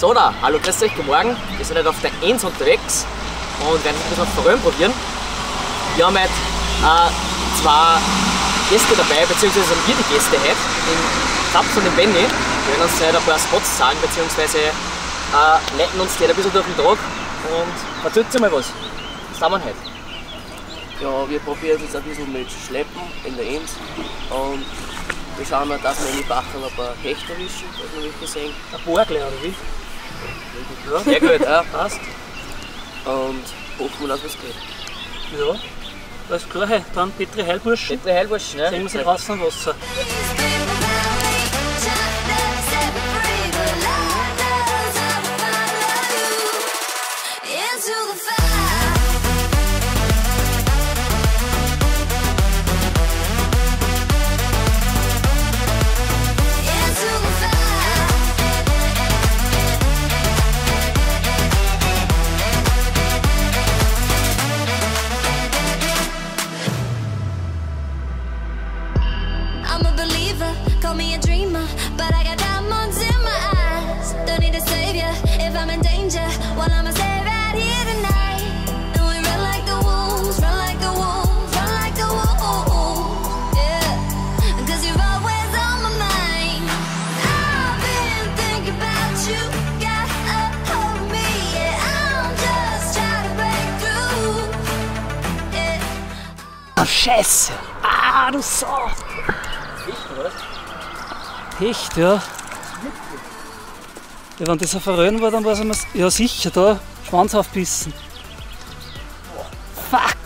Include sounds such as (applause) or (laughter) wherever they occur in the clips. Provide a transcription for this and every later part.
So da, hallo, grüß euch, guten Morgen. Wir sind heute auf der Enz unterwegs und werden ein bisschen Verröhren probieren. Wir haben heute äh, zwei Gäste dabei, beziehungsweise haben wir die Gäste heute, den Zaps und den Benny. Wir werden uns heute ein paar Spots sagen, beziehungsweise äh, leiten uns heute ein bisschen durch den Tag und erzählt mal was. Was tun wir heute? Ja, wir probieren es ein bisschen mit Schleppen in der Enz und wir schauen mal, dass wir in die Bachel ein paar Hechte erwischen, dass wir wirklich sehen. Ein Borgel oder wie? Ja. Sehr gut, (laughs) Ja. passt. Und hoffen wir, dass es geht. Ja, alles klar, dann Petri Heilburschen. Bitte Heilwurst, ne? Sehen wir sie draußen am Wasser. Ah, Scheiße! Ah, du Sau! Hecht, ja. Ja, wenn das ein Verröhren war, dann war es ja sicher da. Schwanz aufbissen. Fuck!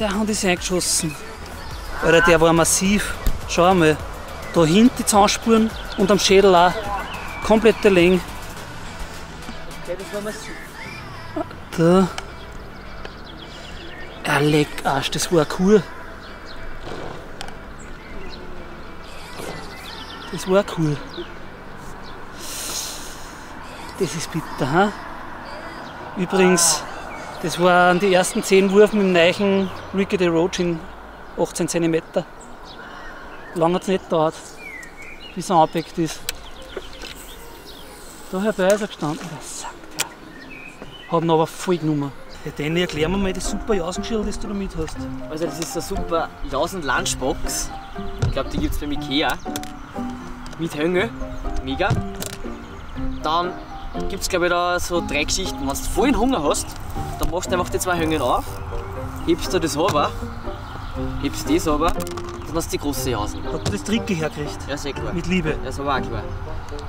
Der Hund ist eingeschossen. Alter, der war massiv. Schau einmal. Da hinten die Zahnspuren und am Schädel auch. Komplette Länge. Da. Er leck Arsch, das war cool. Das war cool. Das ist bitter, ha? Übrigens, das waren die ersten 10 Wurfen im neuen Ricky the Roach in 18 cm. Lang hat es nicht gedauert, bis er angepackt ist. Da herbei ist er gestanden, der der. Hat ihn aber voll genommen. Ja, Danny, erklär mir mal das super Jausenschirr, das du da mit hast. Also das ist eine super Jausen Lunchbox. Ich glaube, die gibt es beim Ikea. Mit Hänge. Mega. Dann gibt es glaube ich da so drei Geschichten. Wenn du vollen Hunger hast, dann machst du einfach die zwei Hängen auf, hebst du das runter, hebst das runter, dann hast du die große Jausen. Hat das Tricky hergekriegt? Ja, sehr klar. Mit Liebe. Das war auch klar.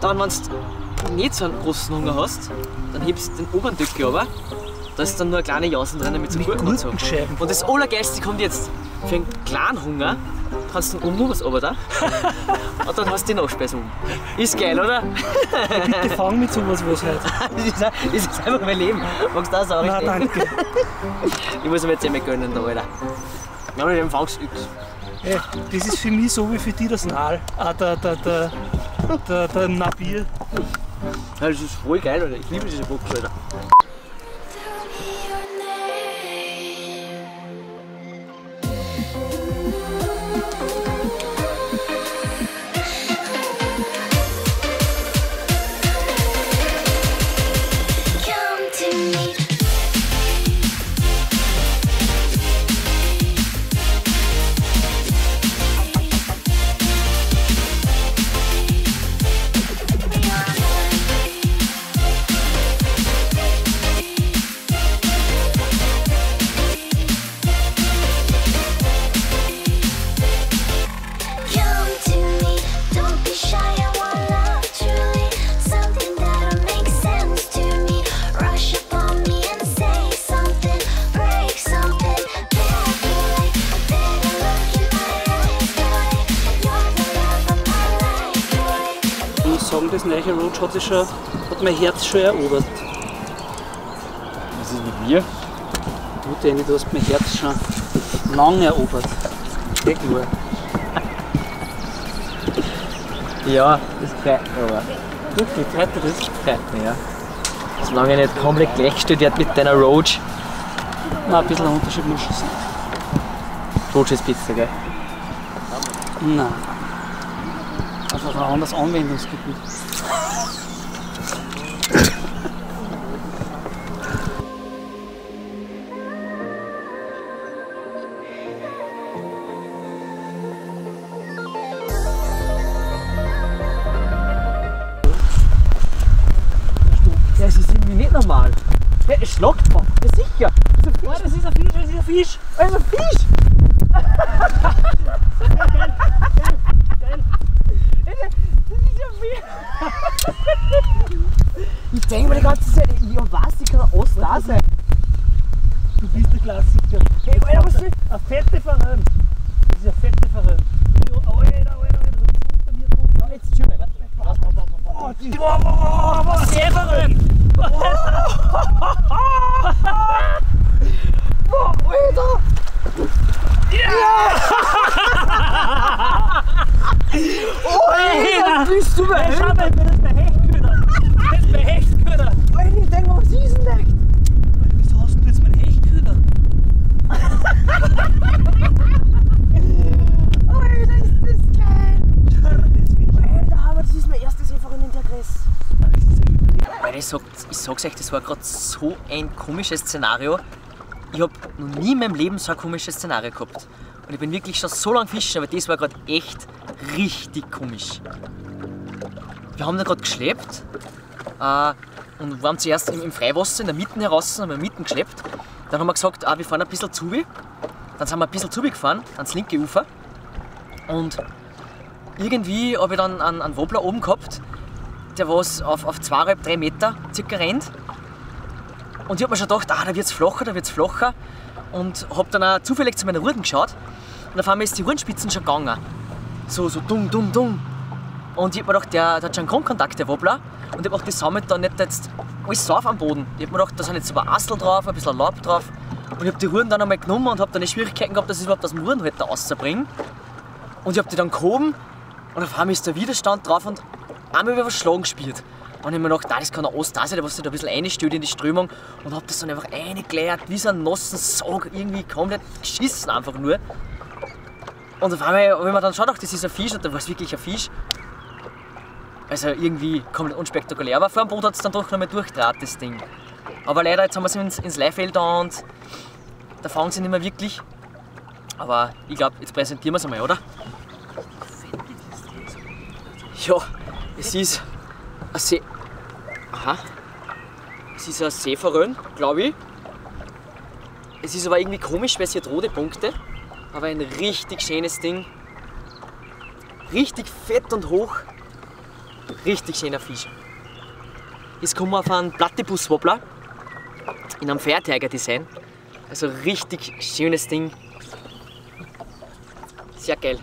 Dann, wenn du nicht so einen großen Hunger hast, dann hebst du den oberen Deckel runter. Da ist dann nur eine kleine Jausen drin mit so Gurken und so. Und das Allergeilste kommt jetzt. Für einen kleinen Hunger kannst du oben was runter (laughs) und dann hast du die Nachspeise um. Ist geil, oder? (laughs) Bitte fang mit sowas was heute. (laughs) Das ist, das ist einfach mein Leben. Magst du das auch Nein, danke. Ich muss mir jetzt einmal gönnen, da, Alter. Ja, mit dem fangst du Hey, das ist für mich so wie für dich das Nal. Ah, der, der, der, der, der Nabil. Ja, das ist voll geil, Alter. Ich liebe diese Box, Alter. Neue Roach hat, sich schon, hat mein Herz schon erobert. Was ist mit mir? Du, Danny, du hast mein Herz schon lang erobert. Sehr klar. (laughs) Ja, das freut mich aber. Wirklich, freut dir das? Freut mich, ja. Solange ich nicht komplett gleichgestellt wird mit deiner Roach. Nein, ein bisschen ein Unterschied muss schon sein. Roach ist Pizza, gell? Nein. Einfach ein anderes Anwendungsgebiet. Ich, sag, ich sag's euch, das war gerade so ein komisches Szenario. Ich habe noch nie in meinem Leben so ein komisches Szenario gehabt. Und ich bin wirklich schon so lange fischen, aber das war gerade echt richtig komisch. Wir haben da gerade geschleppt äh, und waren zuerst im, im Freiwasser in der Mitte heraus, haben wir mitten geschleppt. Dann haben wir gesagt, ah, wir fahren ein bisschen zu. Dann sind wir ein bisschen zu gefahren, ans linke Ufer. Und irgendwie habe ich dann einen, einen Wobbler oben gehabt, der was auf, auf 2,5-3 Meter circa rennt. Und ich habe mir schon gedacht, ah, da wird es flacher, da wird es flacher. Und habe dann auch zufällig zu meiner Ruden geschaut. Und auf einmal ist die Rudenspitzen schon gegangen. So, so dumm, dumm, dumm. Und ich habe mir gedacht, der, der hat schon Grundkontakt, der Wobbler. Und ich habe gedacht, das sammelt da nicht jetzt alles so auf am Boden. Ich habe mir gedacht, da sind jetzt ein Astel drauf, ein bisschen Laub drauf. Und ich habe die Ruden dann einmal genommen und habe dann die Schwierigkeiten gehabt, dass ich überhaupt aus dem Rudenhalter rauszubringen. Und ich habe die dann gehoben und auf einmal ist der Widerstand drauf und einmal über Schlagen gespielt. Und ich mir gedacht, nein, das kann ein Ost da sein, was sich da ein bisschen reinstellt in die Strömung und habe das dann einfach reingeleert, wie so einen nassen Sog, irgendwie komplett geschissen einfach nur. Und auf einmal ich mir dann gedacht, das ist ein Fisch und dann war es wirklich ein Fisch. Also irgendwie komplett unspektakulär, aber vor dem Boot hat es dann doch noch mal durchdraht, das Ding. Aber leider, jetzt haben wir es ins, ins Leihfeld da und da fangen sie nicht mehr wirklich. Aber ich glaube, jetzt präsentieren wir es einmal, oder? Ja, es ist ein See. Aha. Es ist ein Seeverröhn, glaube ich. Es ist aber irgendwie komisch, weil es hier rote Punkte. Aber ein richtig schönes Ding. Richtig fett und hoch. Richtig schöner Fisch. Jetzt kommen wir auf einen Platypus-Wobbler in einem Fairtiger-Design. Also richtig schönes Ding. Sehr geil.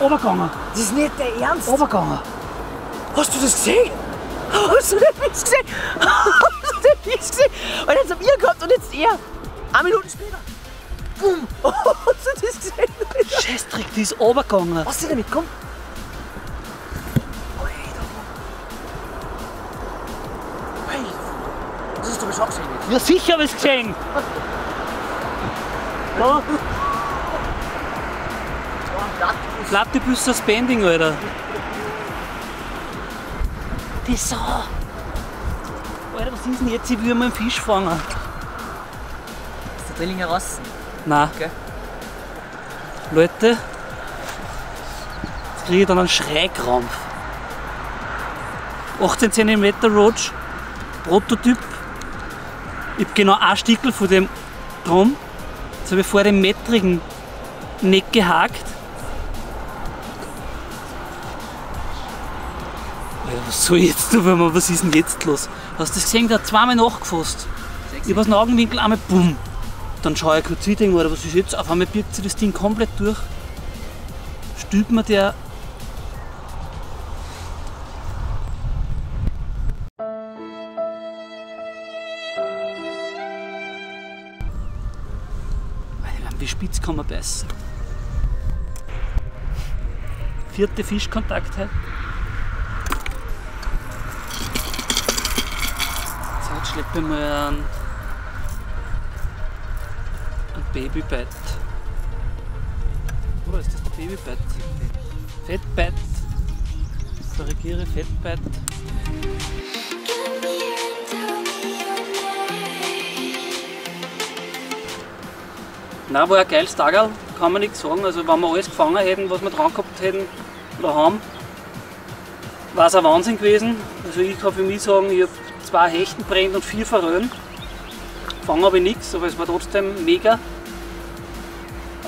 One. Oberganger. Das ist nicht der Ernst. Oberganger. Hast du das gesehen? Hast du den Fisch gesehen? Hast du den Fisch gesehen? Und jetzt hab ihr gehabt und jetzt er. Eine Minute später. Boom. (laughs) Hast du das gesehen? Scheißdreck, die ist Oberganger. Was ist denn damit? Komm. Das ist doch schon gesehen. Ja, sicher habe ich es gesehen. (laughs) Da, Platypus Suspending, Alter. Die Sau. Alter, was ist denn jetzt? Ich will mal einen Fisch fangen. Ist der Drilling heraus? Nein. Okay. Leute, jetzt kriege ich dann einen Schreikrampf. 18 cm Roach, Prototyp. Ich habe genau ein Stickel von dem drum. Jetzt habe ich vor dem metrigen nicht gehakt. Was soll jetzt tun, wenn was ist denn jetzt los? Hast du das gesehen? Der hat zweimal nachgefasst. Ich habe aus dem Augenwinkel einmal bumm. Dann schaue ich kurz wieder, oder was ist jetzt? Auf einmal birgt sich das Ding komplett durch. Stülpt mir der Wie spitz kann man beißen? Vierte Fischkontakt schleppe mal einen, einen Babybite. Oder ist das der Babybite? Fettbite. Korrigiere Fettbite. Nein, war ein geiles Tagerl, kann man nichts sagen. Also wenn wir alles gefangen hätten, was wir dran gehabt hätten oder haben, war es ein Wahnsinn gewesen. Also ich kann für mich sagen, ich habe zwei Hechten brennt und vier Forellen. Fangen habe ich nichts, aber es war trotzdem mega.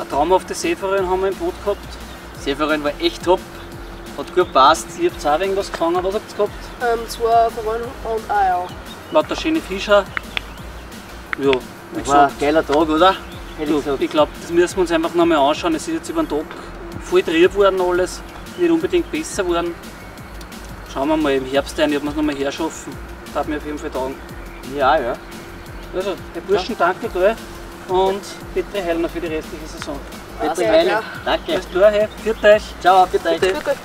Ein traumhafte Seeforellen haben wir im Boot gehabt. Seeverein war echt top. Hat gut gepasst. Ihr habt auch irgendwas gefangen, was habt ihr gehabt? Ähm, zwei Forellen und ein Eier. Lauter schöne Fischer. Ja, wie War ein geiler Tag, oder? Hätte ich du, ich glaube, das müssen wir uns einfach nochmal anschauen. Es ist jetzt über den Tag voll trieb worden alles, nicht unbedingt besser worden. Schauen wir mal im Herbst ein, ob wir es nochmal herschaffen. Das hat mir auf jeden Fall taugen. Ja, ja. Also, der Burschen, danke gell? und bitte Heilner für die restliche Saison. Bitte klar. Danke. Alles klar, hey, viert euch. Ciao, bitte. Bitte. Bitte.